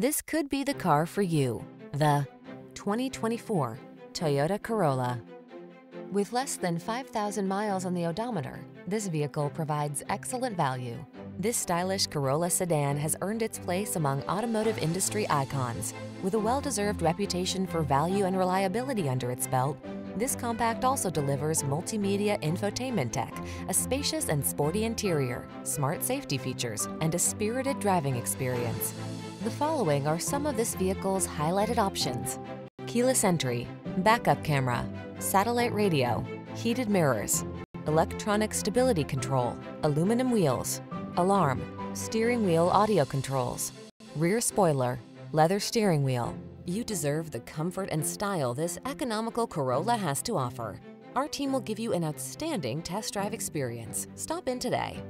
This could be the car for you. The 2024 Toyota Corolla. With less than 5,000 miles on the odometer, this vehicle provides excellent value. This stylish Corolla sedan has earned its place among automotive industry icons. With a well-deserved reputation for value and reliability under its belt, this compact also delivers multimedia infotainment tech, a spacious and sporty interior, smart safety features, and a spirited driving experience. The following are some of this vehicle's highlighted options. Keyless entry, backup camera, satellite radio, heated mirrors, electronic stability control, aluminum wheels, alarm, steering wheel audio controls, rear spoiler, leather steering wheel. You deserve the comfort and style this economical Corolla has to offer. Our team will give you an outstanding test drive experience. Stop in today.